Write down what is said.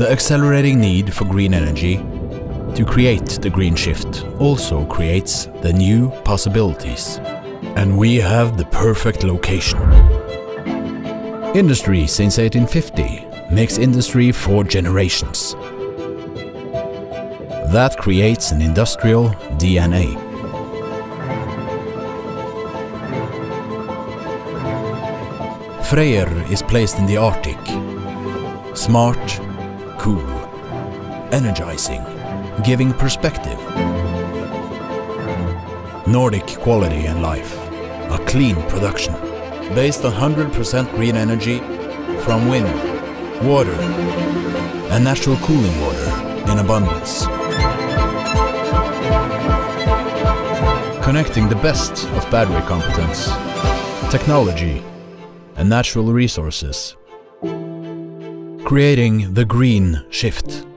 The accelerating need for green energy to create the green shift also creates the new possibilities. And we have the perfect location. Industry since 1850 makes industry for generations. That creates an industrial DNA. Freyr is placed in the Arctic. Smart, cool, energizing, giving perspective. Nordic quality and life. A clean production. Based on 100% green energy from wind, water, and natural cooling water in abundance. Connecting the best of battery competence, technology, and natural resources. Creating the green shift.